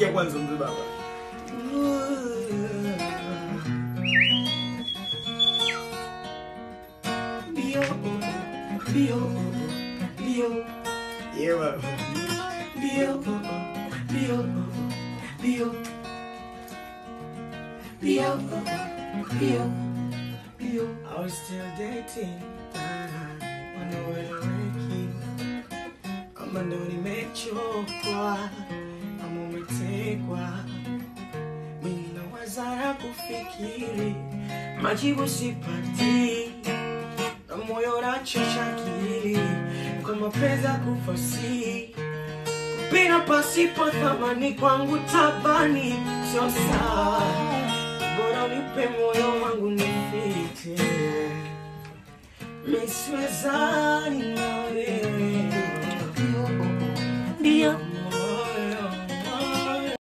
Ya kwanza mzee baba. Bio, bio, bio. Bio, bio, bio. Bio, bio, bio. I was still dating. Wonder where the ranking. Kama ndo nimechokwa ama umetekwa, mimi nawazara kufikiri, majibu sipati, na moyo nachosha akili, kwa mapenzi kufasi kupina pasipo thamani kwangu tabani, sio sawa, bora unipe moyo wangu nifiche, misiwezani na wewe